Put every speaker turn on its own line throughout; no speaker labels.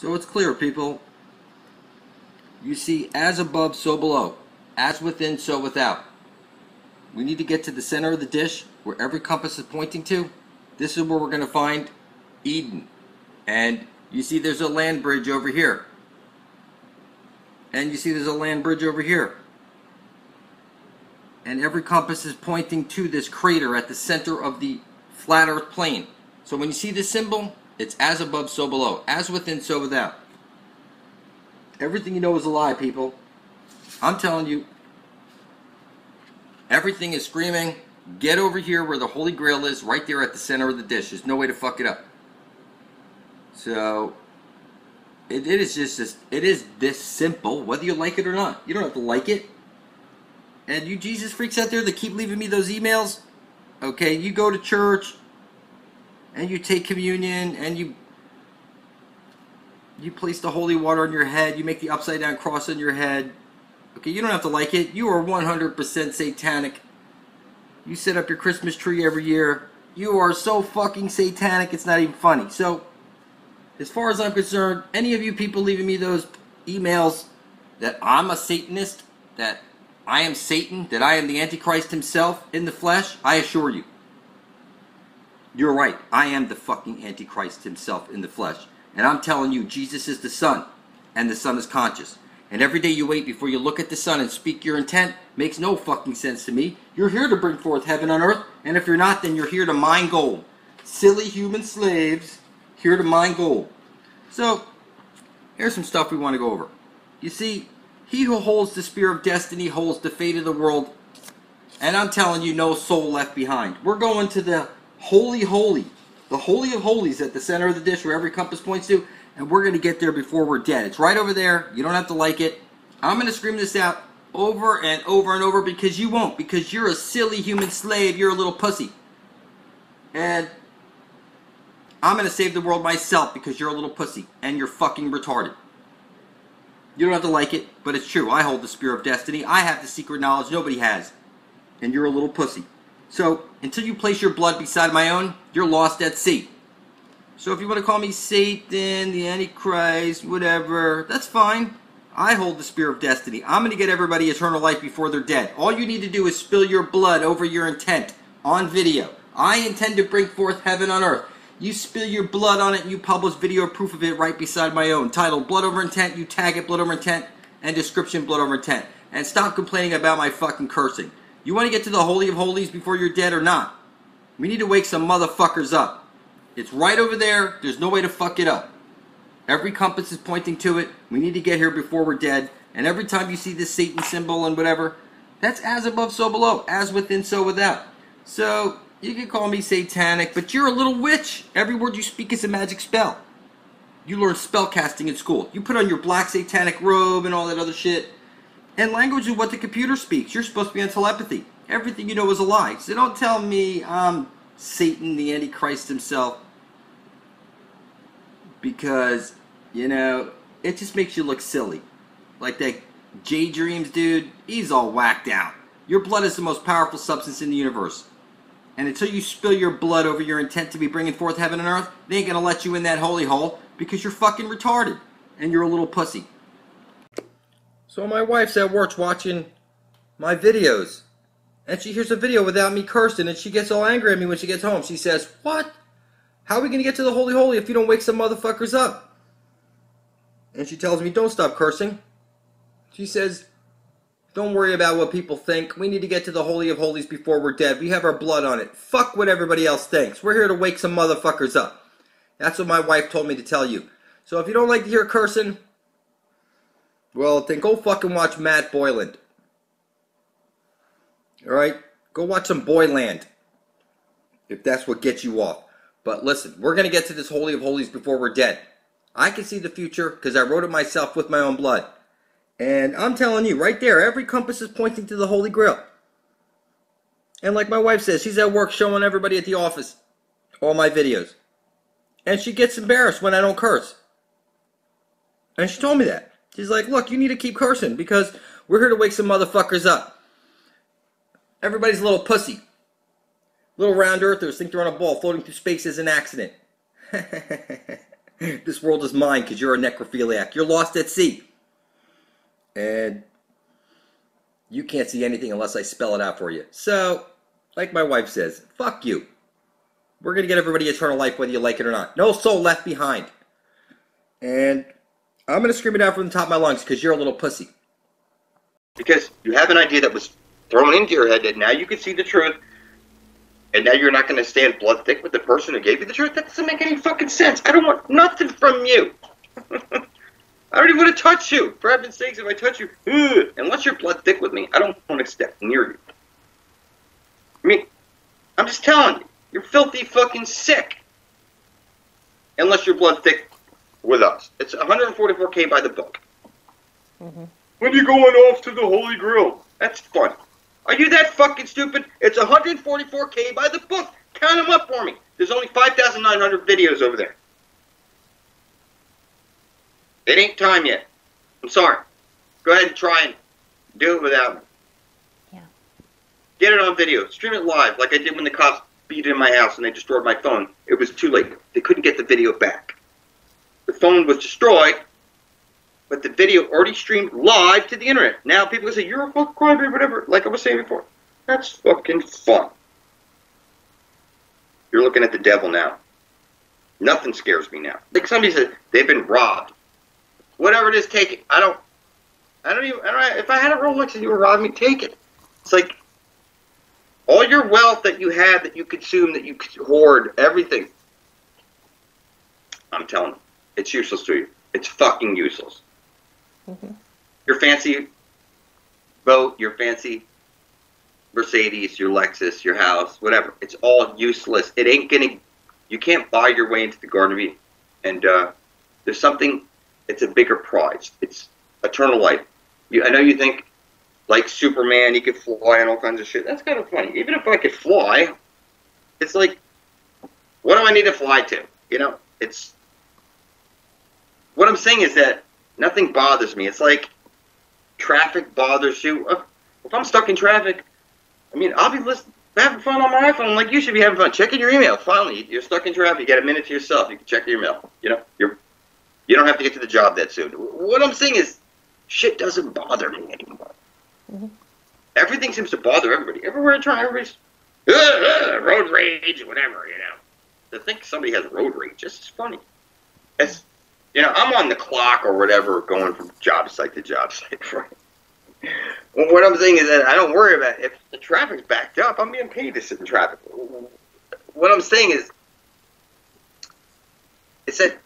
So it's clear, people. You see, as above, so below. As within, so without. We need to get to the center of the dish where every compass is pointing to. This is where we're going to find Eden. And you see there's a land bridge over here. And you see there's a land bridge over here. And every compass is pointing to this crater at the center of the flat earth plane. So when you see this symbol, it's as above, so below. As within, so without. Everything you know is a lie, people. I'm telling you, everything is screaming, get over here where the Holy Grail is, right there at the center of the dish. There's no way to fuck it up. So, it, it is just this, it is this simple, whether you like it or not. You don't have to like it. And you Jesus freaks out there that keep leaving me those emails, okay, you go to church and you take communion and you you place the holy water on your head, you make the upside down cross on your head. Okay, you don't have to like it. You are 100% satanic. You set up your Christmas tree every year. You are so fucking satanic, it's not even funny. So, as far as I'm concerned, any of you people leaving me those emails that I'm a Satanist, that I am Satan, that I am the Antichrist himself in the flesh, I assure you, you're right. I am the fucking Antichrist himself in the flesh. And I'm telling you, Jesus is the Son, and the Son is conscious. And every day you wait before you look at the Son and speak your intent makes no fucking sense to me. You're here to bring forth heaven on earth, and if you're not, then you're here to mine gold. Silly human slaves, here to mine gold. So, here's some stuff we want to go over. You see, he who holds the spear of destiny holds the fate of the world. And I'm telling you, no soul left behind. We're going to the holy, holy the Holy of Holies at the center of the dish where every compass points to, and we're going to get there before we're dead. It's right over there. You don't have to like it. I'm going to scream this out over and over and over because you won't, because you're a silly human slave. You're a little pussy. And I'm going to save the world myself because you're a little pussy and you're fucking retarded. You don't have to like it, but it's true. I hold the spear of destiny. I have the secret knowledge nobody has. And you're a little pussy. So, until you place your blood beside my own, you're lost at sea. So if you want to call me Satan, the Antichrist, whatever, that's fine. I hold the spear of destiny. I'm going to get everybody eternal life before they're dead. All you need to do is spill your blood over your intent on video. I intend to bring forth heaven on earth. You spill your blood on it and you publish video proof of it right beside my own. Title, Blood Over Intent, you tag it, Blood Over Intent, and description, Blood Over Intent. And stop complaining about my fucking cursing. You want to get to the Holy of Holies before you're dead or not? We need to wake some motherfuckers up. It's right over there. There's no way to fuck it up. Every compass is pointing to it. We need to get here before we're dead. And every time you see this Satan symbol and whatever, that's as above, so below. As within, so without. So, you can call me satanic, but you're a little witch. Every word you speak is a magic spell. You learn spell casting in school. You put on your black satanic robe and all that other shit. And language is what the computer speaks. You're supposed to be on telepathy. Everything you know is a lie. So don't tell me I'm Satan, the Antichrist himself. Because, you know, it just makes you look silly. Like that J Dreams dude, he's all whacked out. Your blood is the most powerful substance in the universe. And until you spill your blood over your intent to be bringing forth heaven and earth, they ain't gonna let you in that holy hole because you're fucking retarded. And you're a little pussy. So my wife's at work watching my videos. And she hears a video without me cursing and she gets all angry at me when she gets home. She says, What? How are we going to get to the Holy Holy if you don't wake some motherfuckers up? And she tells me, Don't stop cursing. She says, Don't worry about what people think. We need to get to the Holy of Holies before we're dead. We have our blood on it. Fuck what everybody else thinks. We're here to wake some motherfuckers up. That's what my wife told me to tell you. So if you don't like to hear cursing, well, then go fucking watch Matt Boylan. Alright? Go watch some Boylan. If that's what gets you off. But listen, we're going to get to this Holy of Holies before we're dead. I can see the future because I wrote it myself with my own blood. And I'm telling you, right there, every compass is pointing to the Holy Grail. And like my wife says, she's at work showing everybody at the office all my videos. And she gets embarrassed when I don't curse. And she told me that. She's like, look, you need to keep cursing because we're here to wake some motherfuckers up. Everybody's a little pussy. Little round earthers think they're on a ball floating through space as an accident. this world is mine because you're a necrophiliac. You're lost at sea. And you can't see anything unless I spell it out for you. So, like my wife says, fuck you. We're going to get everybody eternal life whether you like it or not. No soul left behind. And I'm to scream it out from the top of my lungs because you're a little pussy.
Because you have an idea that was thrown into your head that now you can see the truth, and now you're not going to stand blood thick with the person who gave you the truth. That doesn't make any fucking sense. I don't want nothing from you. I don't even want to touch you. For heaven's sakes, if I touch you, ugh, unless you're blood thick with me, I don't want to step near you. I mean, I'm just telling you, you're filthy fucking sick. Unless you're blood thick with us. It's 144k by the book.
Mm-hmm.
When you going off to the Holy Grail? That's fun. Are you that fucking stupid? It's 144k by the book. Count them up for me. There's only 5,900 videos over there. It ain't time yet. I'm sorry. Go ahead and try and do it without me.
Yeah.
Get it on video. Stream it live, like I did when the cops beat in my house and they destroyed my phone. It was too late. They couldn't get the video back. The phone was destroyed, but the video already streamed live to the internet. Now people can say, you're a fucking crybaby, whatever, like I was saying before. That's fucking fun. You're looking at the devil now. Nothing scares me now. Like somebody said, they've been robbed. Whatever it is, take it. I don't. I don't even. I don't, if I had a Rolex and you were robbing me, take it. It's like all your wealth that you had, that you consume, that you hoard, everything. I'm telling you, it's useless to you. It's fucking useless.
Mm-hmm.
Your fancy boat, your fancy Mercedes, your Lexus, your house, whatever. It's all useless. It ain't gonna. You can't buy your way into the Garden of Eden. And uh, there's something. It's a bigger prize. It's eternal life. You, I know you think like Superman, he could fly and all kinds of shit. That's kind of funny. Even if I could fly, it's like, what do I need to fly to? You know, it's. What I'm saying is that nothing bothers me. It's like traffic bothers you. If I'm stuck in traffic, I mean, I'll be listening, having fun on my iPhone like you should be having fun. Checking your email. Finally, you're stuck in traffic. You got a minute to yourself. You can check your email. You know, you're you don't have to get to the job that soon. What I'm saying is, shit doesn't bother me anymore.
Mm-hmm.
Everything seems to bother everybody. Everywhere I turn, everybody's uh, road rage, whatever. You know, to think somebody has road rage, this is funny. It's you know, I'm on the clock or whatever, going from job site to job site. Right. What I'm saying is that I don't worry about if the traffic's backed up. I'm being paid to sit in traffic. What I'm saying is, it's that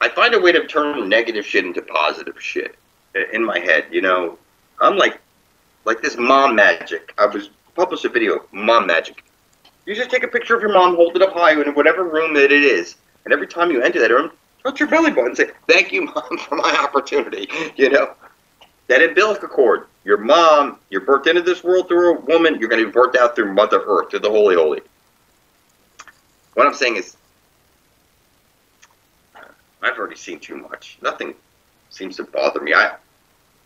I find a way to turn negative shit into positive shit in my head. You know, I'm like, like this mom magic. I was published a video, mom magic. You just take a picture of your mom, hold it up high in whatever room that it is, and every time you enter that room, touch your belly button and say, "Thank you, mom, for my opportunity." You know, that umbilical cord. Your mom, you're birthed into this world through a woman. You're going to be birthed out through Mother Earth, through the Holy Holy. What I'm saying is, I've already seen too much. Nothing seems to bother me. I,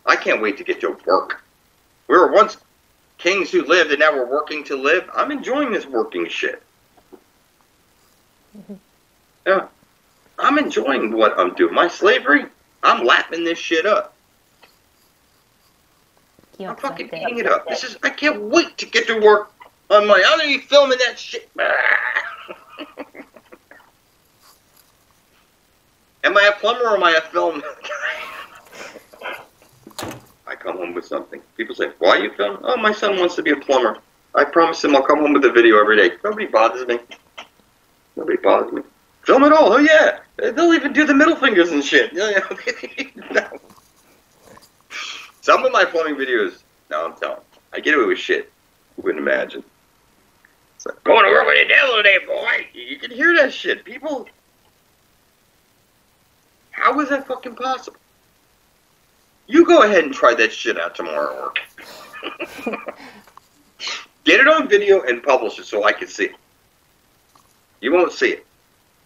I can't wait to get to work. We were once kings who lived, and now we're working to live. I'm enjoying this working shit.
Mm-hmm.
Yeah, I'm enjoying what I'm doing. My slavery, I'm lapping this shit up.
You
I'm fucking eating it up. This is. I can't wait to get to work on my. I'm gonna be filming that shit. am I a plumber or am I a film? I come home with something. People say, "Why are you filming?" Oh, my son wants to be a plumber. I promise him I'll come home with a video every day. Nobody bothers me. Nobody bothers me. Film it all. Oh yeah, they'll even do the middle fingers and shit. Yeah, yeah. Some of my plumbing videos, no, I'm telling. you, I get away with shit. You wouldn't imagine. It's like going to work with the devil today, boy. You can hear that shit. People. How is that fucking possible? You go ahead and try that shit out tomorrow. Get it on video and publish it so I can see it. You won't see it.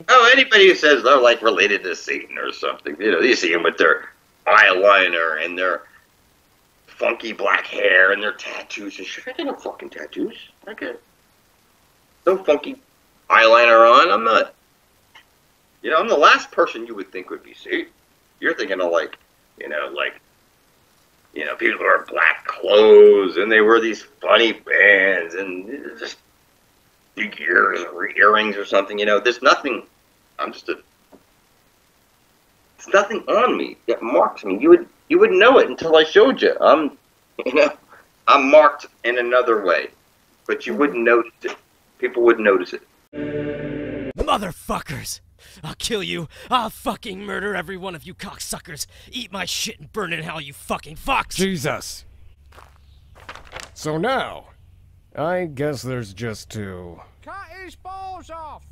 Oh, anybody who says they're like related to Satan or something, you know, you see them with their eyeliner and their funky black hair and their tattoos and shit. I got no fucking tattoos. I got no funky eyeliner on. I'm not. You know, I'm the last person you would think would be safe. You're thinking of like, you know, like, you know, people who wear black clothes and they wear these funny bands and just big ears or earrings or something. You know, there's nothing. I'm just a. There's nothing on me that marks me. You would you wouldn't know it until I showed you. I'm, you know, I'm marked in another way, but you wouldn't notice it. People wouldn't notice it.
Motherfuckers! I'll kill you. I'll fucking murder every one of you cocksuckers. Eat my shit and burn in hell, you fucking fucks!
Jesus. So now, I guess there's just to
Cut his balls off!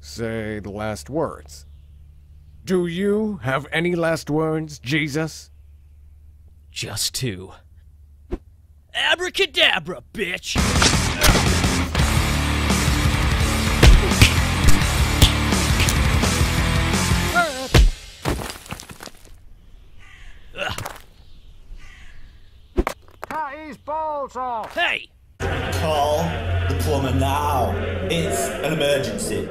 say the last words. Do you have any last words, Jesus?
Just two. Abracadabra, bitch!
Balls off!
Hey!
Call the plumber now. It's an emergency.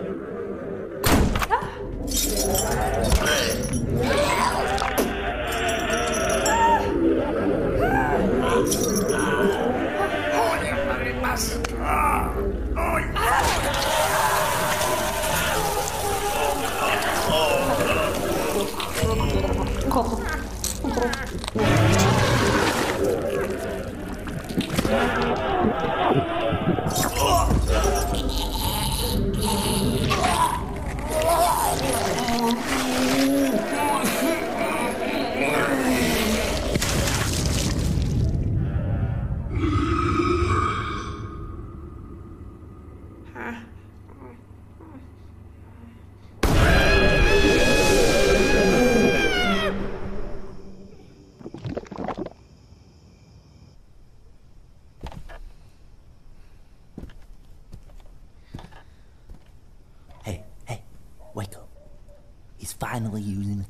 Hey,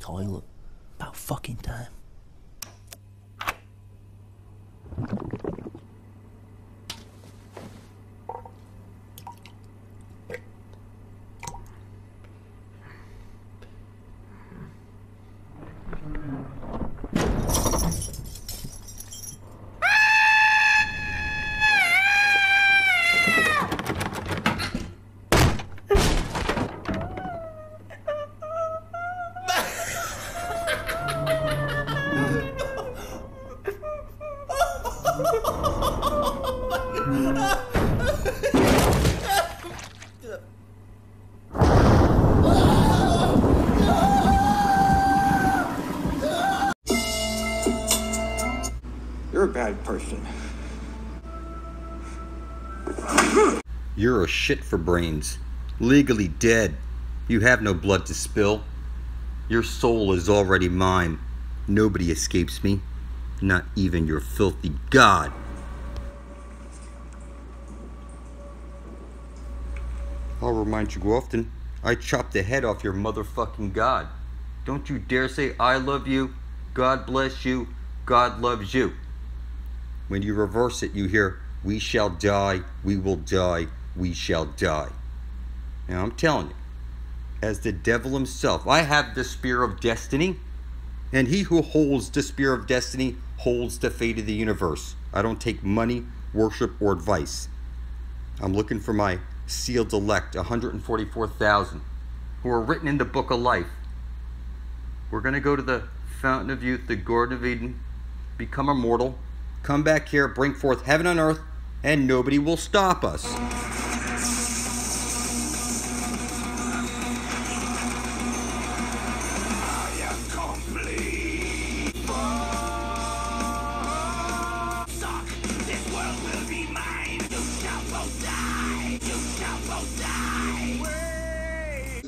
toilet. About fucking time.
You're a
shit for brains. Legally dead. You have no blood to spill. Your soul is already mine. Nobody escapes me. Not even your filthy god. I'll remind you often. I chopped the head off your motherfucking god. Don't you dare say I love you, God bless you, God loves you. When you reverse it, you hear, We shall die, we will die, we shall die. Now I'm telling you, as the devil himself, I have the spear of destiny, and he who holds the spear of destiny holds the fate of the universe. I don't take money, worship, or advice. I'm looking for my sealed elect, 144,000, who are written in the book of life. We're going to go to the fountain of youth, the Garden of Eden, become immortal, come back here, bring forth heaven on earth, and nobody will stop us.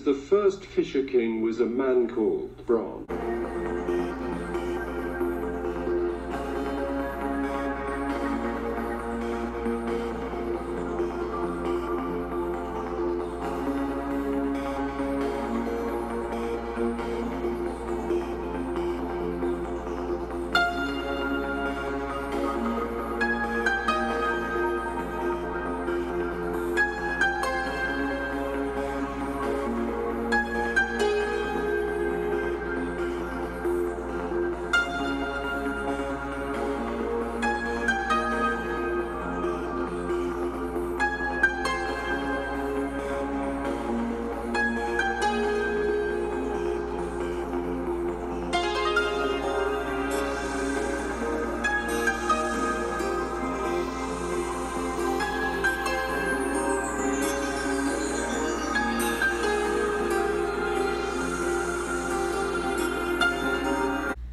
The first Fisher King was a man called Bron.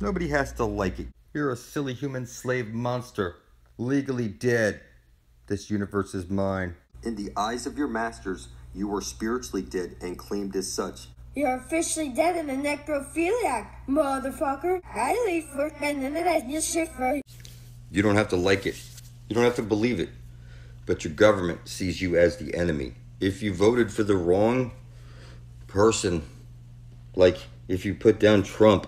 Nobody has to like it. You're a silly human slave monster, legally dead. This universe is mine.
In the eyes of your masters, you were spiritually dead and claimed as such.
You're officially dead and a necrophiliac, motherfucker. I leave for and then I just shit for
You don't have to like it. You don't have to believe it. But your government sees you as the enemy. If you voted for the wrong person, like if you put down Trump,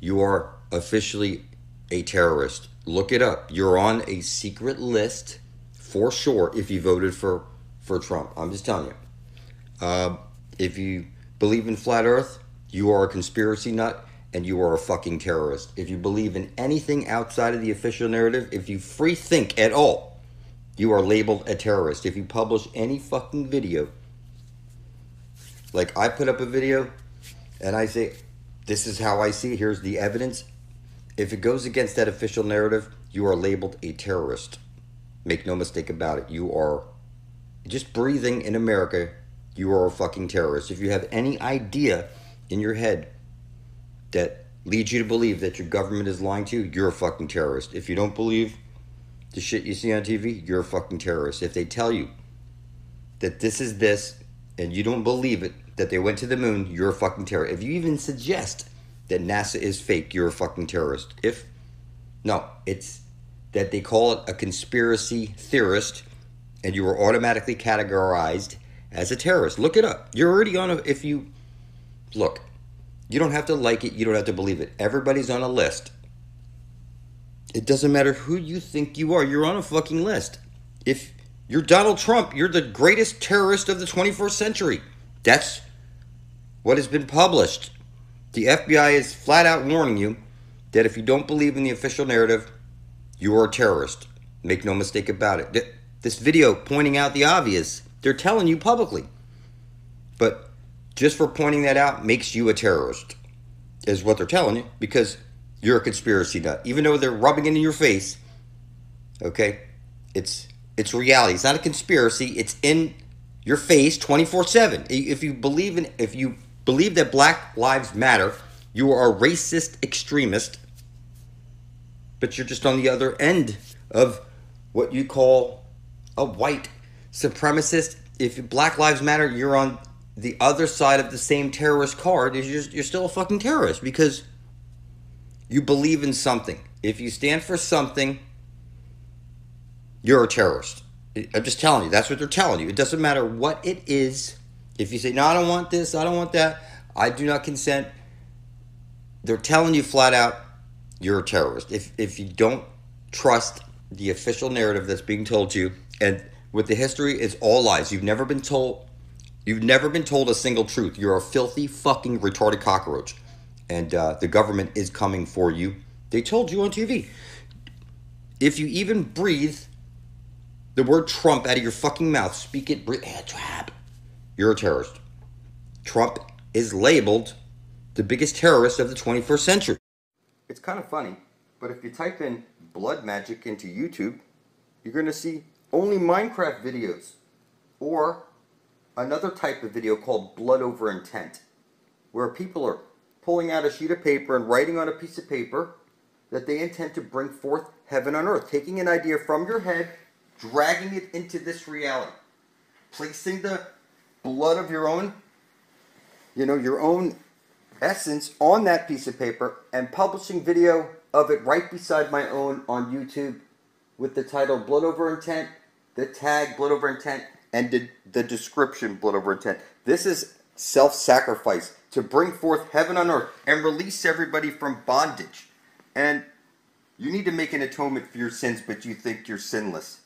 you are officially a terrorist. Look it up. You're on a secret list for sure if you voted for for Trump. I'm just telling you. Uh, if you believe in flat Earth, you are a conspiracy nut and you are a fucking terrorist. If you believe in anything outside of the official narrative, if you free think at all, you are labeled a terrorist. If you publish any fucking video, like I put up a video and I say, this is how I see it, here's the evidence. If it goes against that official narrative, you are labeled a terrorist. Make no mistake about it. You are just breathing in America, you are a fucking terrorist. If you have any idea in your head that leads you to believe that your government is lying to you, you're a fucking terrorist. If you don't believe the shit you see on TV, you're a fucking terrorist. If they tell you that this is this and you don't believe it, that they went to the moon, you're a fucking terrorist. If you even suggest that NASA is fake, you're a fucking terrorist. If, no, it's that they call it a conspiracy theorist and you are automatically categorized as a terrorist. Look it up. You're already on a, if you, look, you don't have to like it, you don't have to believe it. Everybody's on a list. It doesn't matter who you think you are, you're on a fucking list. If you're Donald Trump, you're the greatest terrorist of the 21st century. That's what has been published. The FBI is flat out warning you that if you don't believe in the official narrative, you are a terrorist. Make no mistake about it. This video pointing out the obvious, they're telling you publicly. But just for pointing that out makes you a terrorist, is what they're telling you, because you're a conspiracy nut. Even though they're rubbing it in your face, okay? It's it's reality. It's not a conspiracy. It's in your face 24/7. If you believe in if you believe that black lives matter, you are a racist extremist. But you're just on the other end of what you call a white supremacist. If Black Lives Matter, you're on the other side of the same terrorist card. You're, you're still a fucking terrorist because you believe in something. If you stand for something, you're a terrorist. I'm just telling you. That's what they're telling you. It doesn't matter what it is. If you say, no, I don't want this, I don't want that, I do not consent, they're telling you flat out, you're a terrorist. If, if you don't trust the official narrative that's being told to you, and with the history, it's all lies. You've never been told, you've never been told a single truth. You're a filthy, fucking, retarded cockroach. And uh, the government is coming for you. They told you on TV. If you even breathe the word Trump out of your fucking mouth, speak it, trap, you're a terrorist. Trump is labeled the biggest terrorist of the 21st century. It's kind of funny, but if you type in blood magic into YouTube, you're going to see only Minecraft videos or another type of video called blood over intent, where people are pulling out a sheet of paper and writing on a piece of paper that they intend to bring forth heaven on earth, taking an idea from your head, dragging it into this reality, placing the blood of your own, you know, your own essence on that piece of paper and publishing video of it right beside my own on YouTube with the title Blood Over Intent, the tag Blood Over Intent, and the, the description Blood Over Intent. This is self sacrifice to bring forth heaven on earth and release everybody from bondage. And you need to make an atonement for your sins, but you think you're sinless.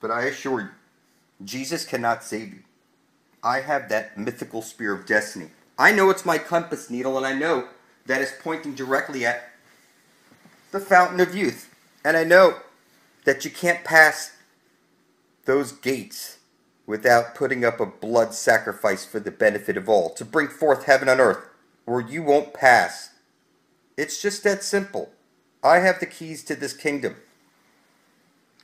But I assure you, Jesus cannot save you. I have that mythical spear of destiny. I know it's my compass needle, and I know that it's pointing directly at the fountain of youth. And I know that you can't pass those gates without putting up a blood sacrifice for the benefit of all, to bring forth heaven on earth, or you won't pass. It's just that simple. I have the keys to this kingdom.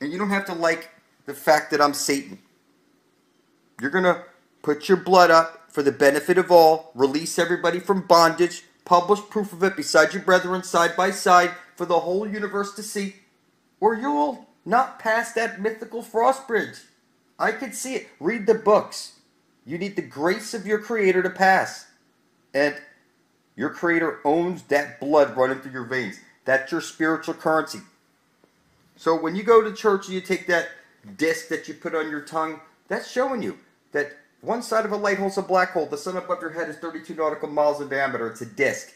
And you don't have to like the fact that I'm Satan. You're going to put your blood up for the benefit of all, release everybody from bondage, Publish proof of it beside your brethren side by side for the whole universe to see, or you will not pass that mythical frost bridge. I can see it. Read the books. You need the grace of your Creator to pass. And your Creator owns that blood running through your veins. That's your spiritual currency. So when you go to church and you take that disc that you put on your tongue, that's showing you that one side of a light hole's a black hole. The sun above your head is 32 nautical miles in diameter. It's a disc.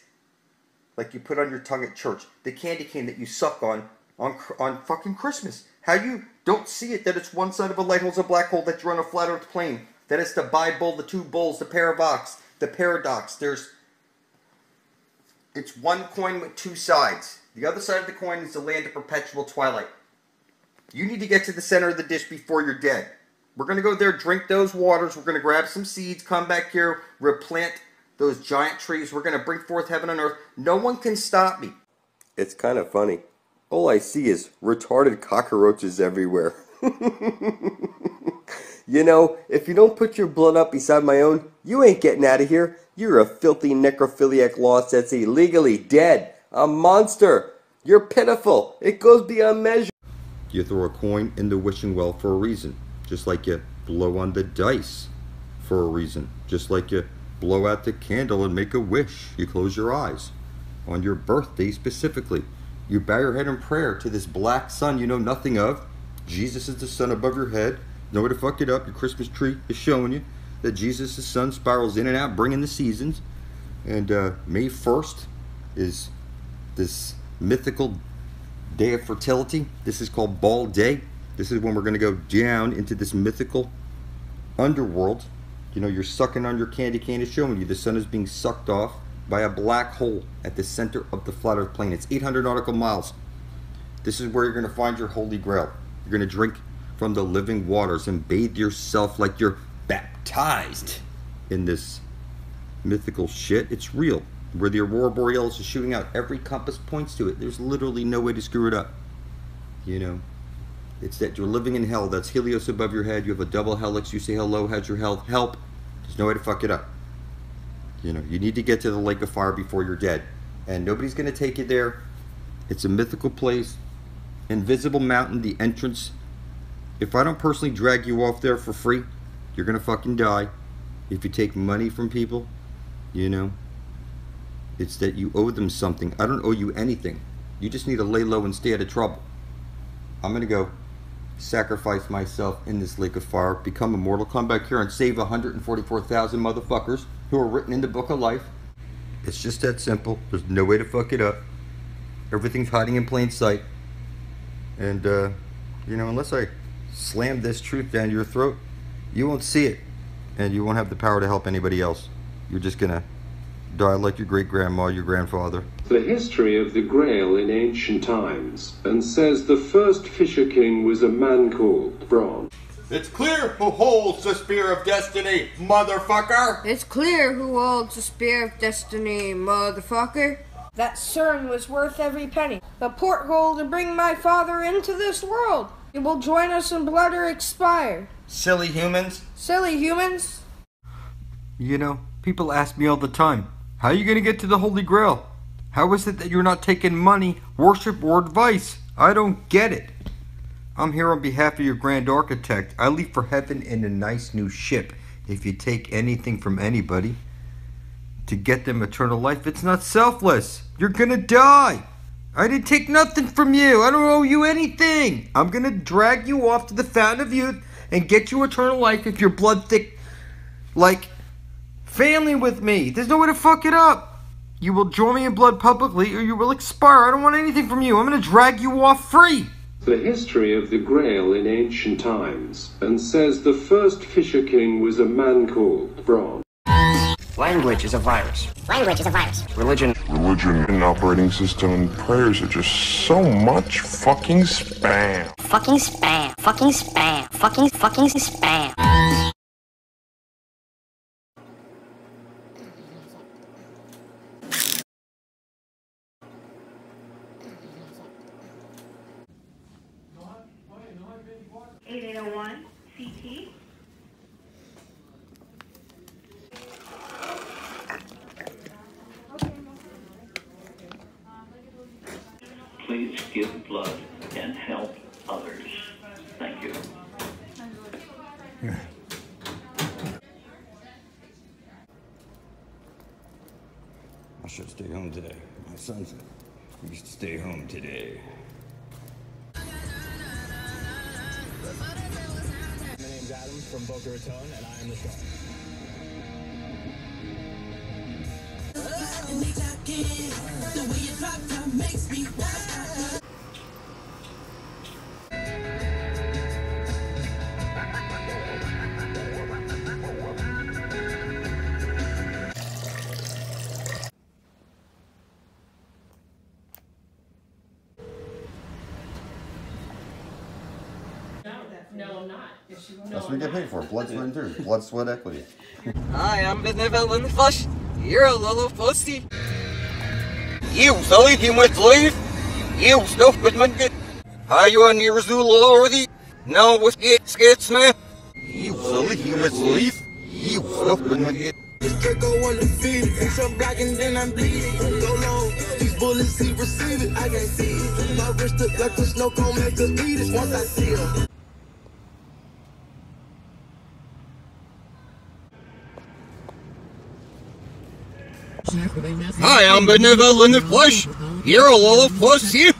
Like you put on your tongue at church. The candy cane that you suck on on, on fucking Christmas. How you don't see it that it's one side of a light hole's a black hole that you're on a flat earth plane. That it's the Bible, the two bulls, the paradox, the paradox. There's it's one coin with two sides. The other side of the coin is the land of perpetual twilight. You need to get to the center of the dish before you're dead. We're going to go there, drink those waters. We're going to grab some seeds, come back here, replant those giant trees. We're going to bring forth heaven and earth. No one can stop me.
It's kind of funny. All I see is retarded cockroaches everywhere. you know, if you don't put your blood up beside my own, you ain't getting out of here. You're a filthy necrophiliac lost that's illegally dead. A monster. You're pitiful. It goes beyond measure.
You throw a coin in the wishing well for a reason. Just like you blow on the dice for a reason. Just like you blow out the candle and make a wish. You close your eyes. On your birthday specifically. You bow your head in prayer to this black sun you know nothing of. Jesus is the sun above your head. No way to fuck it up. Your Christmas tree is showing you that Jesus, the sun, spirals in and out, bringing the seasons. And uh, May 1st is this mythical day of fertility. This is called Ball Day. This is when we're going to go down into this mythical underworld. You know, you're sucking on your candy cane. It's showing you the sun is being sucked off by a black hole at the center of the flat earth plane. It's 800 nautical miles. This is where you're going to find your holy grail. You're going to drink from the living waters and bathe yourself like you're baptized in this mythical shit. It's real. Where the aurora borealis is shooting out, every compass points to it. There's literally no way to screw it up. You know, it's that you're living in hell. That's Helios above your head. You have a double helix. You say hello. How's your health? Help. There's no way to fuck it up. You know, you need to get to the lake of fire before you're dead. And nobody's going to take you there. It's a mythical place. Invisible Mountain, the entrance. If I don't personally drag you off there for free, you're going to fucking die. If you take money from people, you know, it's that you owe them something. I don't owe you anything. You just need to lay low and stay out of trouble. I'm going to go sacrifice myself in this lake of fire, become immortal, come back here and save 144,000 motherfuckers who are written in the book of life. It's just that simple. There's no way to fuck it up. Everything's hiding in plain sight. And, uh, you know, unless I slam this truth down your throat, you won't see it. And you won't have the power to help anybody else. You're just gonna die like your great grandma, your grandfather.
The history of the Grail in ancient times, and says the first Fisher King was a man called Bron.
It's clear who holds the Spear of Destiny, motherfucker!
It's clear who holds the Spear of Destiny, motherfucker. That CERN was worth every penny. The porthole to bring my father into this world. You will join us in blood or expire.
Silly humans.
Silly humans.
You know, people ask me all the time, how are you going to get to the Holy Grail? How is it that you're not taking money, worship, or advice? I don't get it. I'm here on behalf of your grand architect. I leave for heaven in a nice new ship. If you take anything from anybody to get them eternal life, it's not selfless. You're gonna die. I didn't take nothing from you. I don't owe you anything. I'm gonna drag you off to the fountain of youth and get you eternal life if you're blood thick, like family with me. There's no way to fuck it up. You will join me in blood publicly or you will expire. I don't want anything from you. I'm gonna drag you off free.
The history of the Grail in ancient times, and says the first Fisher King was a man called Bron.
Language is a virus.
Language is a virus.
Religion.
Religion and operating system and prayers are just so much fucking spam.
Fucking spam. Fucking spam. Fucking fucking spam.
Blood,
sweat, and tears. Blood, sweat, equity.
Hi, I'm benevolent flesh. You're a little pussy. You silly human slave. You stupid monkey. Are you on your Zulu already? No, with it, skits, man. You silly human slave. You stupid monkey.
Go on the feed it. I'm black and then I'm bleeding. Go low. These bullets he receive it. I can't see it. My wrist look like the snow cone make her eat it once I see her.
Hi, I'm benevolent flesh. You're a little pussy.
Every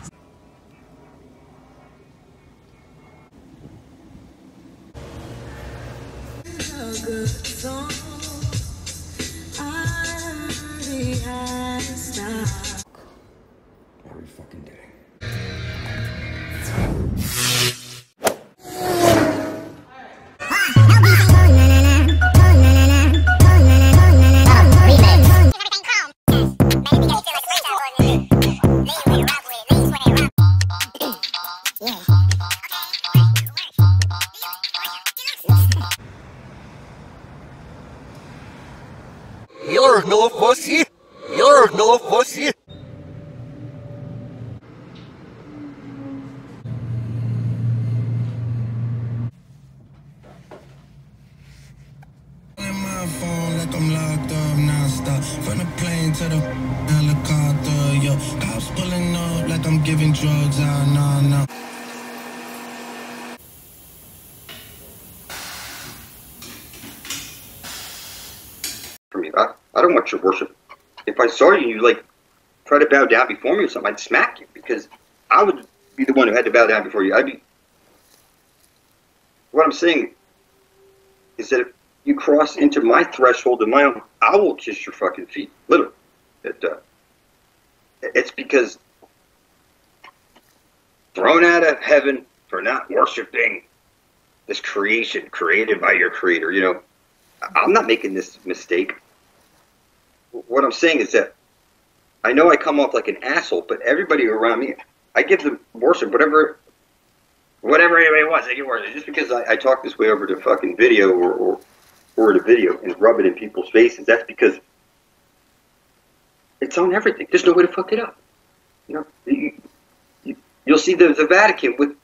worship. If I saw you, you like try to bow down before me or something, I'd smack you because I would be the one who had to bow down before you. I'd be. What I'm saying is that if you cross into my threshold of my own, I will kiss your fucking feet, literally. It, uh, it's because thrown out of heaven for not worshiping this creation created by your creator. You know, I'm not making this mistake. What I'm saying is that I know I come off like an asshole, but everybody around me, I give them worship, whatever, whatever anybody wants. I give worship just because I, I talk this way over the fucking video or, or or the video and rub it in people's faces. That's because it's on everything. There's no way to fuck it up. You know, you, you, you'll see the, the Vatican with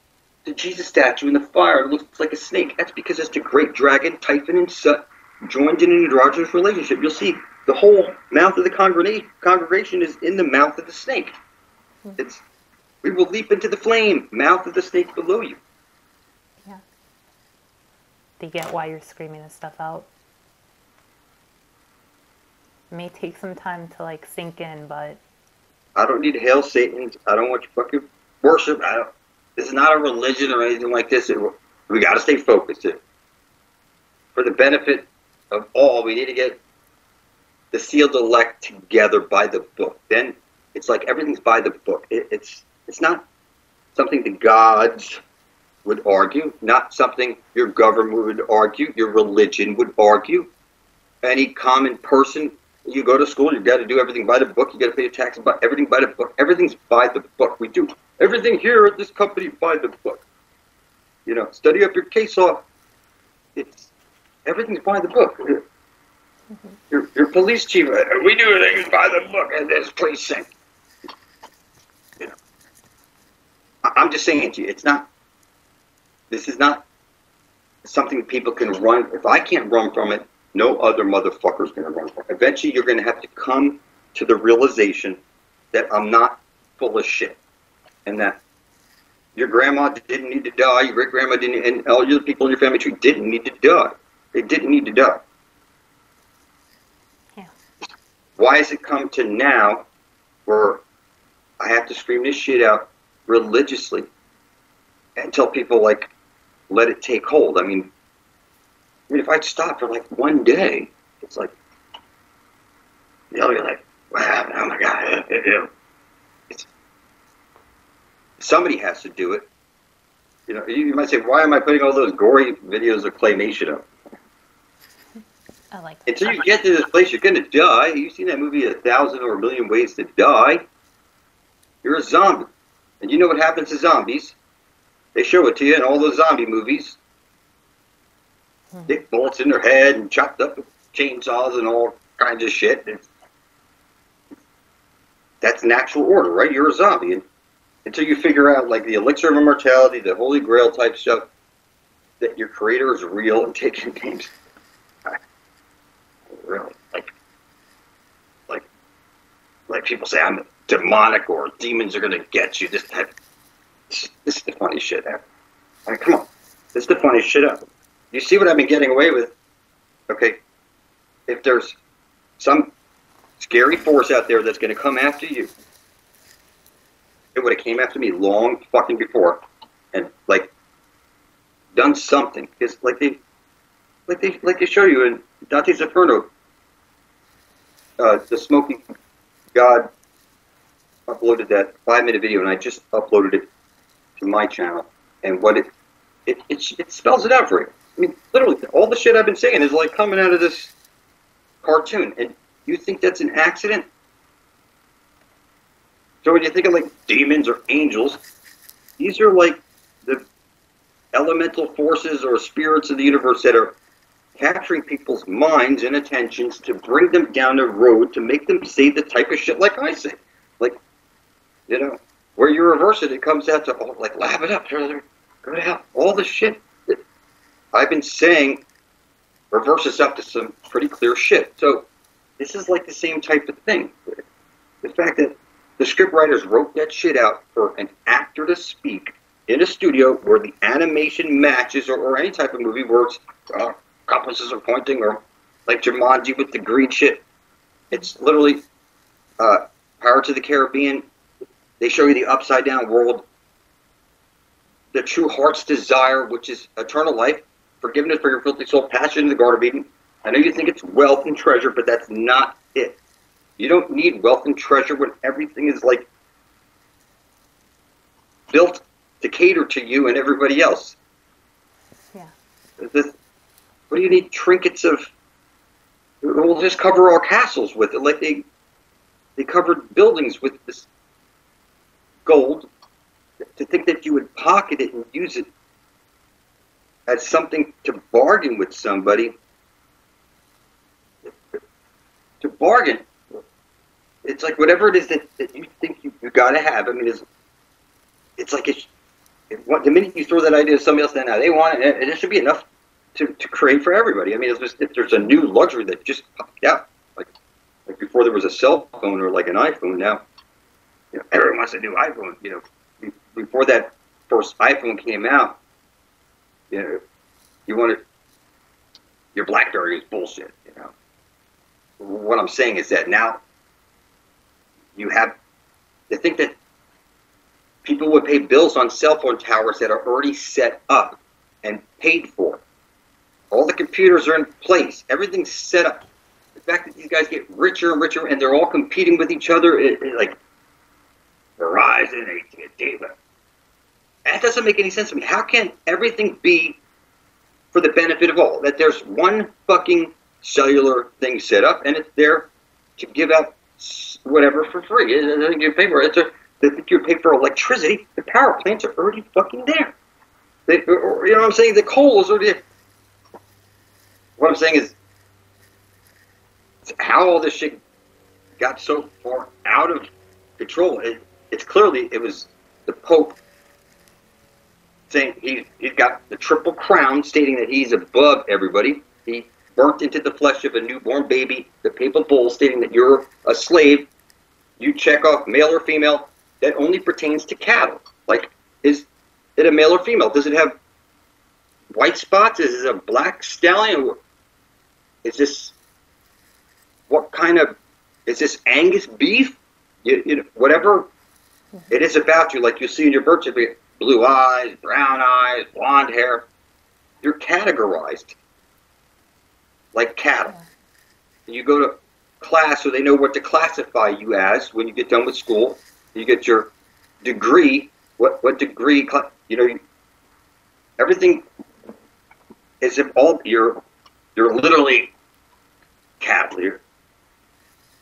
the Jesus statue in the fire. It looks like a snake. That's because it's the great dragon, Typhon and Sut, joined in an androgynous relationship. You'll see the whole mouth of the congregation, congregation is in the mouth of the snake. Hmm. It's we will leap into the flame, mouth of the snake below you.
Do you get why you're screaming this stuff out? It may take some time to like sink in, but
I don't need to hail Satan. I don't want you fucking worship. I don't. This is not a religion or anything like this. It, we got to stay focused. Here. For the benefit of all, we need to get the sealed elect together by the book. Then it's like everything's by the book. It, it's it's not something the gods would argue, not something your government would argue, your religion would argue. Any common person, you go to school, you got to do everything by the book. You got to pay your taxes, by everything by the book. Everything's by the book. We do everything here at this company by the book. You know, study up your case law. It's everything's by the book. Your, your police chief, uh, we do things by the book, and this thing. You know, I'm just saying to you, it's not. This is not something people can run. If I can't run from it, no other motherfucker's going to run from it. Eventually, you're going to have to come to the realization that I'm not full of shit. and that your grandma didn't need to die, your great grandma didn't, and all your people in your family tree didn't need to die. They didn't need to die.
Yeah.
Why has it come to now where I have to scream this shit out religiously and tell people like let it take hold? I mean, I mean, if I'd stop for like one day, it's like, know, you're like, wow, oh my god, it's, somebody has to do it. You know, you, you might say, why am I putting all those gory videos of claymation up?
I like
Until you get to this place, you're gonna die. You've seen that movie a thousand or a million ways to die. You're a zombie, and you know what happens to zombies. They show it to you in all those zombie movies. Hmm. Stick bullets in their head and chopped up with chainsaws and all kinds of shit. That's natural order, right? You're a zombie. And until you figure out, like, the elixir of immortality, the holy grail type stuff, that your creator is real and taking names. Really? Like, like, like people say, I'm demonic or demons are to get you. This type. This, is the funny shit ever. I mean, come on. This is the funniest shit ever. You see what I've been getting away with? Okay, if there's some scary force out there that's to come after you, it would have came after me long fucking before, and like done something. Because like they, like they, like they show you in Dante's Inferno, uh, the smoking god uploaded that five minute video, and I just uploaded it to my channel. And what it it, it, it spells it out for you. I mean, literally, all the shit I've been saying is like coming out of this cartoon, and you think that's an accident? So when you think of like demons or angels, these are like the elemental forces or spirits of the universe that are capturing people's minds and attentions to bring them down a road to make them say the type of shit like I say. Like, you know, where you reverse it, it comes out to, oh, like, laugh it up, go to hell. All the shit that I've been saying reverses up to some pretty clear shit. So this is like the same type of thing. The fact that the scriptwriters wrote that shit out for an actor to speak in a studio where the animation matches, or, or any type of movie uh, compasses are pointing, or like Jumanji with the green shit. It's literally uh, Pirates of the Caribbean. They show you the upside down world, the true heart's desire, which is eternal life, forgiveness for your filthy soul, passion in the Garden of Eden. I know you think it's wealth and treasure, but that's not it. You don't need wealth and treasure when everything is like built to cater to you and everybody else.
Yeah.
This, what do you need trinkets of? We'll just cover our castles with it, like they they covered buildings with this gold. To think that you would pocket it and use it as something to bargain with somebody, to bargain, it's like whatever it is that, that you think you, you got to have. I mean, it's, it's like it's, it, the minute you throw that idea to somebody else, then now they want it, it should be enough to, to create for everybody. I mean, if there's, if there's a new luxury that just popped out, like like before there was a cell phone or like an iPhone, now you know, everyone wants a new iPhone. You know, before that first iPhone came out, you know, you wanted your BlackBerry is bullshit. You know, what I'm saying is that now you have to think that people would pay bills on cell phone towers that are already set up and paid for. All the computers are in place. Everything's set up. The fact that these guys get richer and richer and they're all competing with each other, it, it, like Verizon, AT&T, that doesn't make any sense to me. How can everything be for the benefit of all? That there's one fucking cellular thing set up and it's there to give out whatever for free. I think you pay for it. They think you pay for electricity. The power plants are already fucking there. They, or, you know what I'm saying? The coal is already. What I'm saying is, how all this shit got so far out of control. It, it's clearly it was the Pope saying he he's got the triple crown, stating that he's above everybody. He burnt into the flesh of a newborn baby the papal bull, stating that you're a slave. You check off male or female. that only pertains to cattle. Like, is it a male or female? Does it have white spots? Is it a black stallion? Is this what kind of is this Angus beef? You, you know, whatever it is about you, like you see in your birth certificate, blue eyes, brown eyes, blonde hair. You're categorized like cattle. You go to class so they know what to classify you as when you get done with school. You get your degree. What what degree? You know, you, everything is all. You're you're literally You're,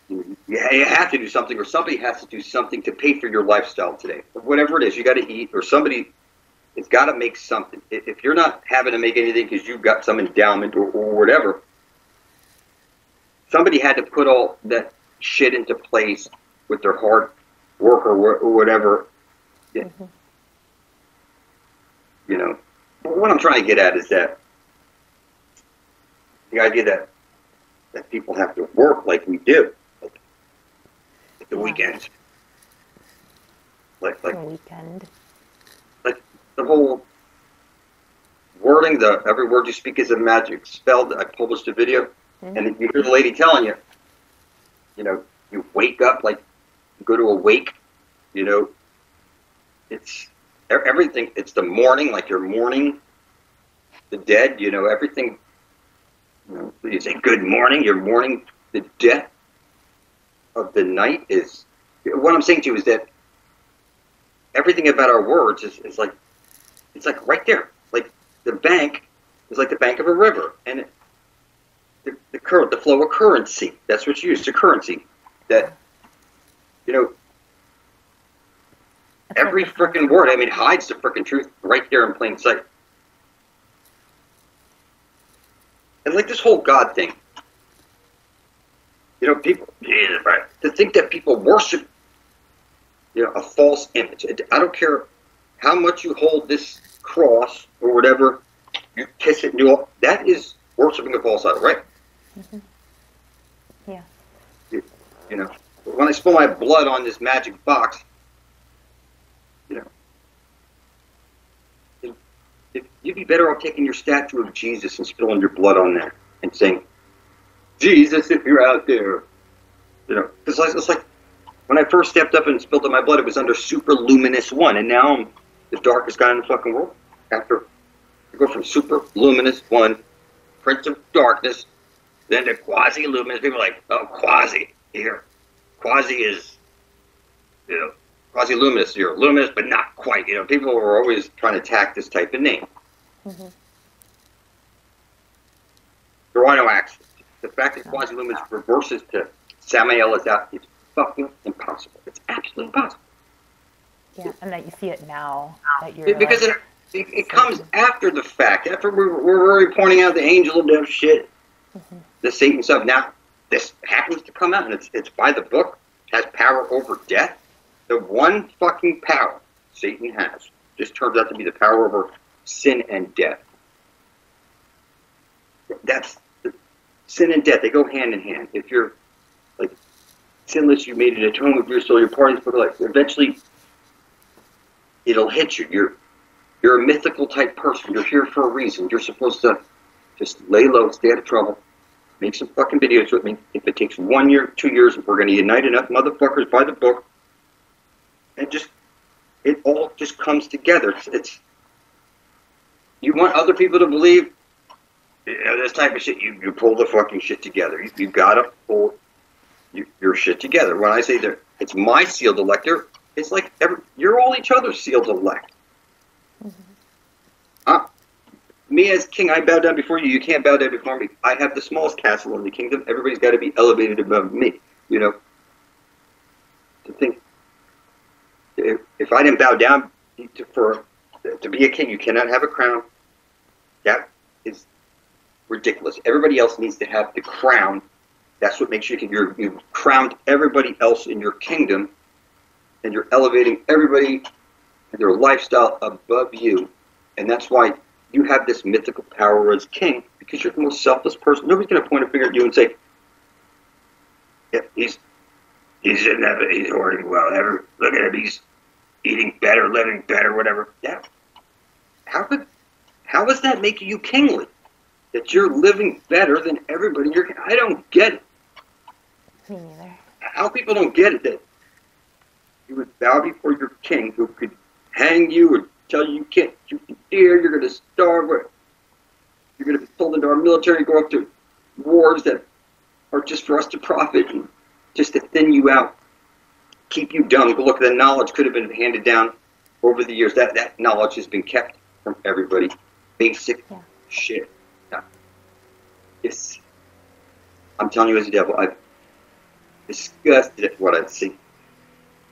you, you have to do something, or somebody has to do something to pay for your lifestyle today. Whatever it is, you got to eat, or somebody it's got to make something. If you're not having to make anything because you've got some endowment or, or whatever, somebody had to put all that shit into place with their hard work or, or whatever. Yeah. You know, what I'm trying to get at is that the idea that that people have to work like we do, like the weekends, like like
The weekend.
like the whole wording, the every word you speak is a magic spell. I published a video, and mm-hmm. you hear the lady telling you, you know, you wake up like you go to a wake, you know, it's everything. It's the morning, like you're mourning the dead. You know, everything. You, say good morning. You're mourning the death of the night. Is what I'm saying to you is that everything about our words is, is like it's like right there. Like the bank is like the bank of a river, and it, the the current, the flow of currency. That's what's used. The currency that you know. Every freaking word. I mean, hides the freaking truth right there in plain sight. And like this whole God thing. You know, people. To think that people worship you know, a false image. I don't care how much you hold this cross or whatever, you kiss it and do all that is worshiping a false idol, right? Mm-hmm.
Yeah.
You, you know, when I spill my blood on this magic box, you know, if, if you'd be better off taking your statue of Jesus and spilling your blood on that and saying, Jesus, if you're out there, you know, because it's like when I first stepped up and spilled my blood, it was under super luminous one, and now I'm the darkest guy in the fucking world. After I go from super luminous one, prince of darkness, then to quasi luminous. People are like, oh, quasi here. Quasi is, you know, quasi luminous. You're luminous, but not quite. You know, people are always trying to tack this type of name. Mm-hmm. There are no accidents. The fact that quasi luminous reverses to Samael is out. It's fucking impossible. It's absolutely impossible.
Yeah, and that you see it now. That you're
because
like,
it, it, it comes after the fact. After we're, we're already pointing out the angel of death shit, mm-hmm. the Satan stuff. Now, this happens to come out, and it's, it's by the book, has power over death. The one fucking power Satan has just turns out to be the power over sin and death. That's sin and death. They go hand in hand. If you're like sinless, you made an atonement for your soul, your parties for life. Eventually, it'll hit you. You're you're a mythical type person. You're here for a reason. You're supposed to just lay low, stay out of trouble, make some fucking videos with me. If it takes one year, two years, if we're going to unite enough motherfuckers by the book, and just it all just comes together. It's, it's you want other people to believe you know, this type of shit. You, you pull the fucking shit together. You, you gotta pull you, your shit together. When I say that it's my sealed elector, it's like every, you're all each other's sealed elect. Uh, me as king, I bow down before you. You can't bow down before me. I have the smallest castle in the kingdom. Everybody's got to be elevated above me. You know. To think, if, if I didn't bow down to, for to be a king, you cannot have a crown. That is ridiculous. Everybody else needs to have the crown. That's what makes you king. You're, you've crowned everybody else in your kingdom, and you're elevating everybody and their lifestyle above you. And that's why you have this mythical power as king, because you're the most selfless person. Nobody's going to point a finger at you and say, yeah, he's He's that. He's hoarding well. Ever look at him. He's eating better, living better, whatever. Yeah. How could? How is that making you kingly? That you're living better than everybody. You're. I don't get it.
Me neither.
How people don't get it that you would bow before your king who could hang you and tell you you can't shoot the deer, you're going to starve, or you're going to be pulled into our military, go up to wars that are just for us to profit and just to thin you out, keep you dumb. But look, the knowledge could have been handed down over the years. That that knowledge has been kept from everybody. Basic shit. Yeah. Yes. I'm telling you as a devil, I've disgusted at what I've seen.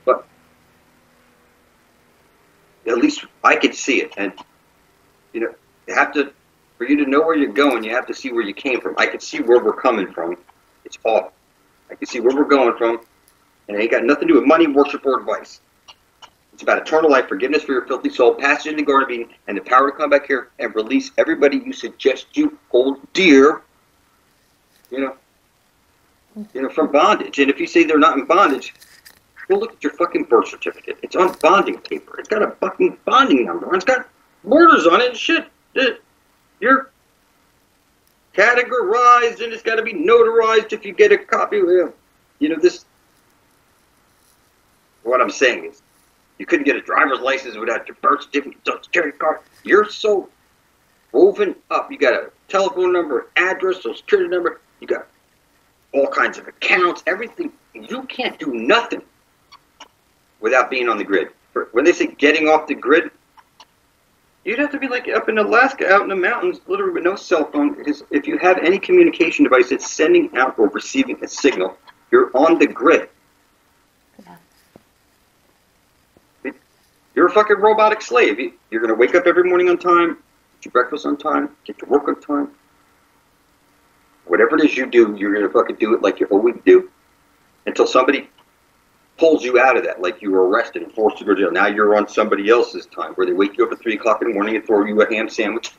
But at least I could see it. And, you know, you have to, for you to know where you're going, you have to see where you came from. I can see where we're coming from. It's awful. I can see where we're going from. And it ain't got nothing to do with money, worship, or advice. It's about eternal life, forgiveness for your filthy soul, passage into the Garden of Eden, and the power to come back here and release everybody you suggest you hold dear, you know, you know, from bondage. And if you say they're not in bondage, well, look at your fucking birth certificate. It's on bonding paper. It's got a fucking bonding number. It's got borders on it and shit. You're categorized and it's got to be notarized if you get a copy. You know, this. What I'm saying is, you couldn't get a driver's license without your birth certificate, security card. You're so woven up. You got a telephone number, address, social security number. You got all kinds of accounts, everything. You can't do nothing without being on the grid. When they say getting off the grid, you'd have to be like up in Alaska, out in the mountains, literally with no cell phone. Because if you have any communication device that's sending out or receiving a signal, you're on the grid. You're a fucking robotic slave. You- You're gonna wake up every morning on time, get your breakfast on time, get to work on time. Whatever it is you do, you're gonna fucking do it like you always do, until somebody pulls you out of that, like you were arrested and forced to go to jail. Now you're on somebody else's time, where they wake you up at three o'clock in the morning and throw you a ham sandwich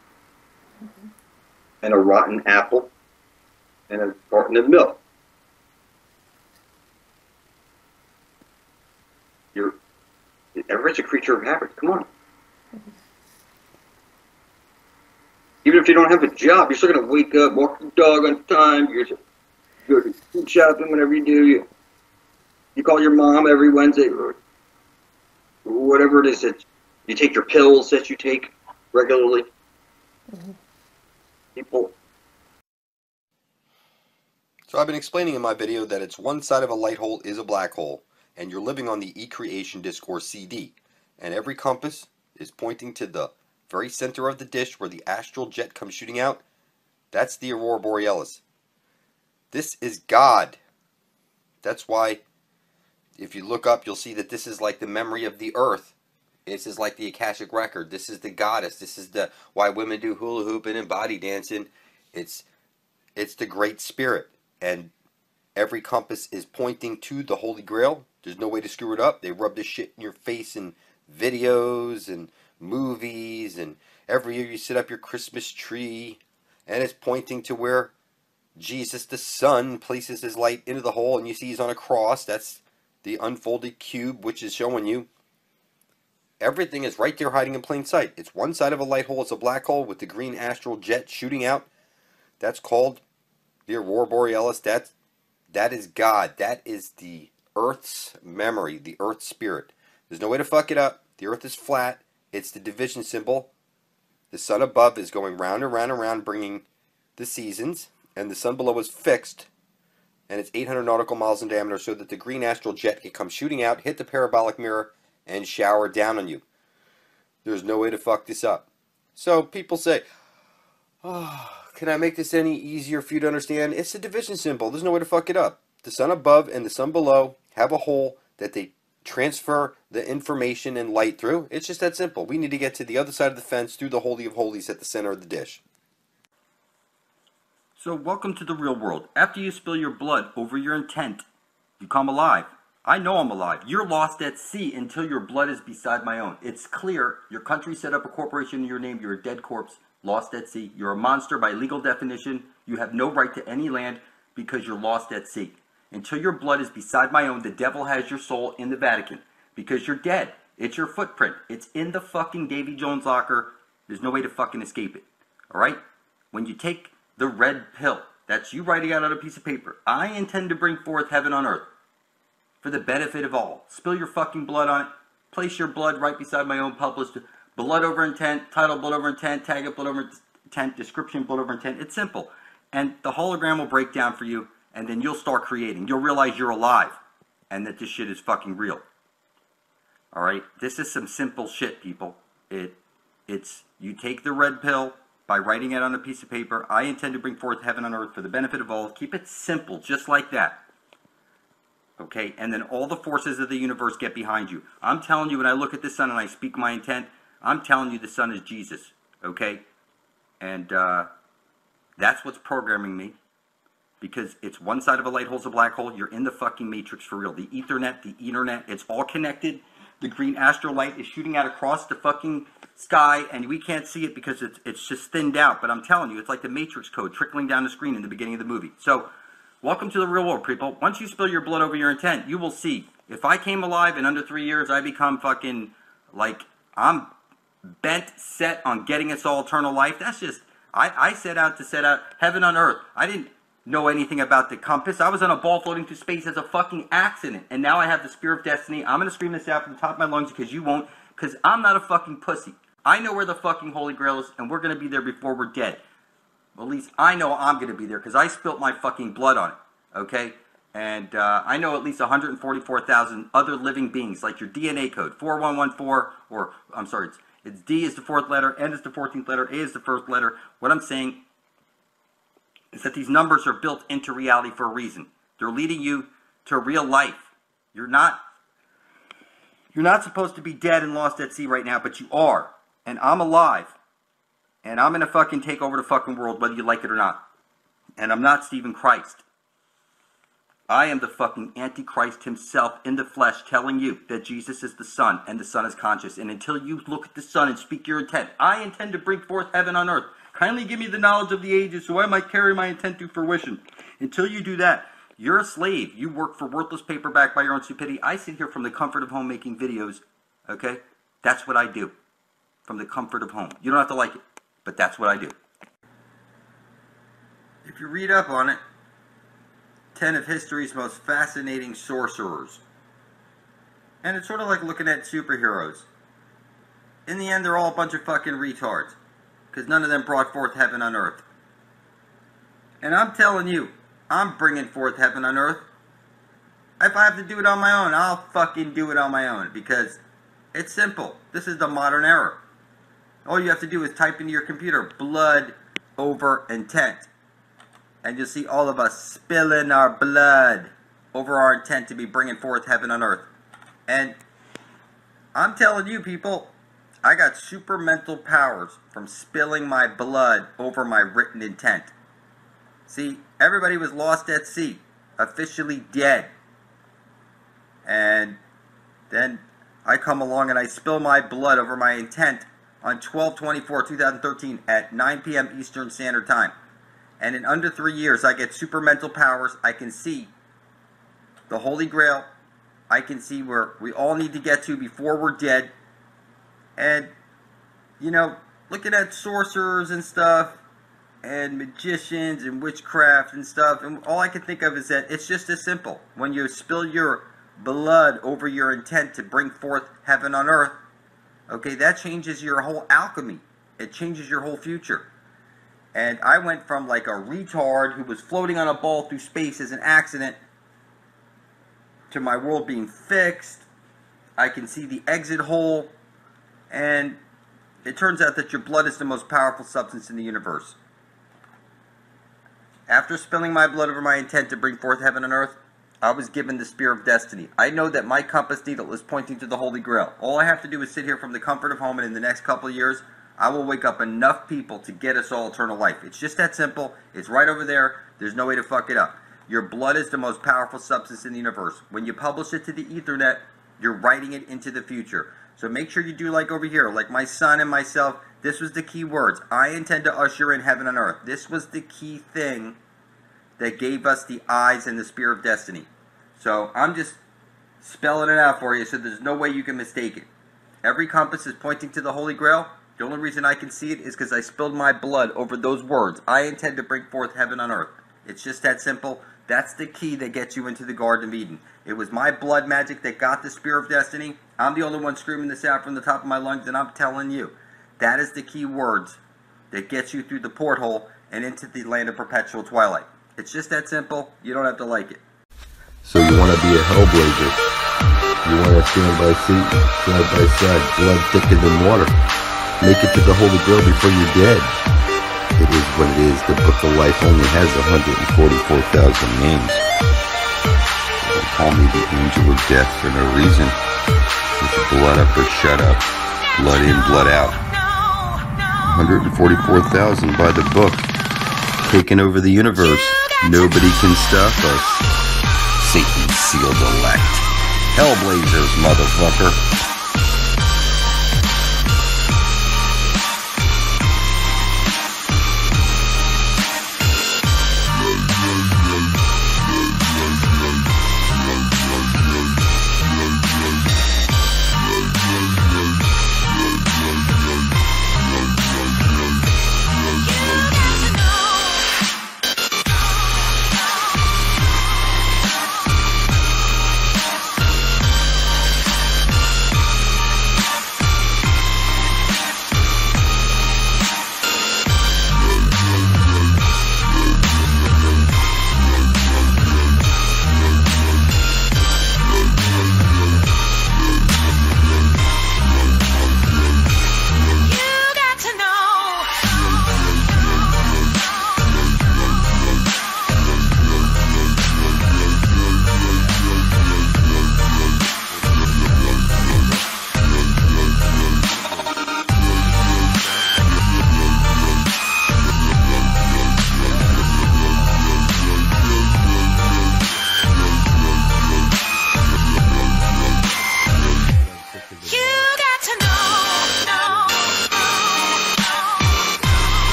mm-hmm. and a rotten apple and a carton of milk. You're everybody's a creature of habit. Come on. Even if you don't have a job, you're still gonna wake up, walk the dog on time. You're just go to food shopping whenever you do. You you call your mom every Wednesday or whatever it is that you take your pills that you take regularly. Mm-hmm. People
So I've been explaining in my video that it's one side of a light hole is a black hole, and you're living on the E-Creation Discourse CD, and every compass is pointing to the very center of the dish where the astral jet comes shooting out. That's the Aurora Borealis. This is God. That's why, if you look up, you'll see that this is like the memory of the earth. This is like the Akashic record. This is the goddess. This is the why women do hula hooping and body dancing. It's it's the great spirit and every compass is pointing to the holy grail. There's no way to screw it up. They rub this shit in your face in videos and movies and every year you set up your christmas tree and it's pointing to where jesus the son places his light into the hole and you see he's on a cross. That's the unfolded cube which is showing you. Everything is right there hiding in plain sight. It's one side of a light hole. It's a black hole with the green astral jet shooting out. That's called the aurora borealis. That's that is god. That is the earth's memory the earth's spirit. There's no way to fuck it up. The earth is flat. It's the division symbol. The sun above is going round and round and round bringing the seasons and the sun below is fixed and it's 800 nautical miles in diameter so that the green astral jet can come shooting out hit the parabolic mirror and shower down on you. There's no way to fuck this up. So people say oh, can I make this any easier for you to understand? It's a division symbol. There's no way to fuck it up. The sun above and the sun below have a hole that they transfer the information and light through. It's just that simple. We need to get to the other side of the fence through the Holy of Holies at the center of the dish.
So, welcome to the real world. After you spill your blood over your intent, you come alive. I know I'm alive. You're lost at sea until your blood is beside my own. It's clear your country set up a corporation in your name. You're a dead corpse, lost at sea. You're a monster by legal definition. You have no right to any land because you're lost at sea. Until your blood is beside my own, the devil has your soul in the Vatican because you're dead. It's your footprint. It's in the fucking Davy Jones locker. There's no way to fucking escape it. All right? When you take the red pill, that's you writing out on a piece of paper. I intend to bring forth heaven on earth for the benefit of all. Spill your fucking blood on it. Place your blood right beside my own published blood over intent, title blood over intent, tag it blood over intent, description blood over intent. It's simple. And the hologram will break down for you, and then you'll start creating. You'll realize you're alive and that this shit is fucking real. All right? This is some simple shit, people. It it's you take the red pill by writing it on a piece of paper. I intend to bring forth heaven on earth for the benefit of all. Keep it simple, just like that. Okay, and then all the forces of the universe get behind you. I'm telling you, when I look at the sun and I speak my intent, I'm telling you the sun is Jesus. Okay, and uh, that's what's programming me because it's one side of a light hole's a black hole. You're in the fucking matrix for real. The Ethernet, the Ethernet, it's all connected. The green astral light is shooting out across the fucking sky, and we can't see it because it's it's just thinned out. But I'm telling you, it's like the matrix code trickling down the screen in the beginning of the movie. So, welcome to the real world, people. Once you spill your blood over your intent, you will see. If I came alive in under three years, I become fucking like I'm bent set on getting us all eternal life. That's just I, I set out to set out heaven on earth. I didn't know anything about the compass. I was on a ball floating through space as a fucking accident. And now I have the spear of destiny. I'm gonna scream this out from the top of my lungs because you won't, because I'm not a fucking pussy. I know where the fucking Holy Grail is, and we're gonna be there before we're dead. Well, at least I know I'm gonna be there because I spilt my fucking blood on it. Okay? And uh, I know at least 144,000 other living beings, like your DNA code, 4114, or I'm sorry, it's, it's D is the fourth letter, N is the 14th letter, A is the first letter. What I'm saying is that these numbers are built into reality for a reason. They're leading you to real life. You're not you're not supposed to be dead and lost at sea right now, but you are. And I'm alive. And I'm gonna fucking take over the fucking world whether you like it or not. And I'm not Stephen Christ. I am the fucking Antichrist himself in the flesh telling you that Jesus is the Son and the Son is conscious. And until you look at the Son and speak your intent, I intend to bring forth heaven on earth. Kindly give me the knowledge of the ages so I might carry my intent to fruition. Until you do that, you're a slave. You work for worthless paperback by your own stupidity. I sit here from the comfort of home making videos. Okay? That's what I do. From the comfort of home. You don't have to like it, but that's what I do. If you read up on it, 10 of history's most fascinating sorcerers. And it's sort of like looking at superheroes. In the end, they're all a bunch of fucking retards. Because none of them brought forth heaven on earth. And I'm telling you, I'm bringing forth heaven on earth. If I have to do it on my own, I'll fucking do it on my own. Because it's simple. This is the modern era. All you have to do is type into your computer, blood over intent and you'll see all of us spilling our blood over our intent to be bringing forth heaven on earth. And I'm telling you, people, I got super mental powers from spilling my blood over my written intent. See, everybody was lost at sea, officially dead. And then I come along and I spill my blood over my intent on 12 24 2013 at 9 p.m. Eastern Standard Time and in under three years I get super mental powers. I can see the Holy Grail. I can see where we all need to get to before we're dead. And, you know, looking at sorcerers and stuff, and magicians and witchcraft and stuff, and all I can think of is that it's just as simple. When you spill your blood over your intent to bring forth heaven on earth, okay, that changes your whole alchemy. It changes your whole future. And I went from like a retard who was floating on a ball through space as an accident to my world being fixed. I can see the exit hole. And it turns out that your blood is the most powerful substance in the universe. After spilling my blood over my intent to bring forth heaven and earth, I was given the spear of destiny. I know that my compass needle is pointing to the Holy Grail. All I have to do is sit here from the comfort of home, and in the next couple of years, I will wake up enough people to get us all eternal life. It's just that simple. It's right over there. There's no way to fuck it up. Your blood is the most powerful substance in the universe. When you publish it to the Ethernet, you're writing it into the future. So make sure you do like over here, like my son and myself. This was the key words. I intend to usher in heaven and earth. This was the key thing that gave us the eyes and the spear of destiny. So I'm just spelling it out for you so there's no way you can mistake it. Every compass is pointing to the Holy Grail. The only reason I can see it is because I spilled my blood over those words. I intend to bring forth heaven on earth. It's just that simple. That's the key that gets you into the Garden of Eden. It was my blood magic that got the Spear of Destiny. I'm the only one screaming this out from the top of my lungs, and I'm telling you. That is the key words that gets you through the porthole and into the land of perpetual twilight. It's just that simple. You don't have to like it.
So you want to be a hellblazer. You want to stand by Satan, side by side, blood thicker than water. Make it to the Holy Grail before you're dead. It is what it is. The Book of Life only has 144,000 names. They call me the Angel of Death for no reason. It's blood up or shut up. Blood in, blood out. 144,000 by the book. Taking over the universe. Nobody can stop us. Satan sealed elect. Hellblazers, motherfucker.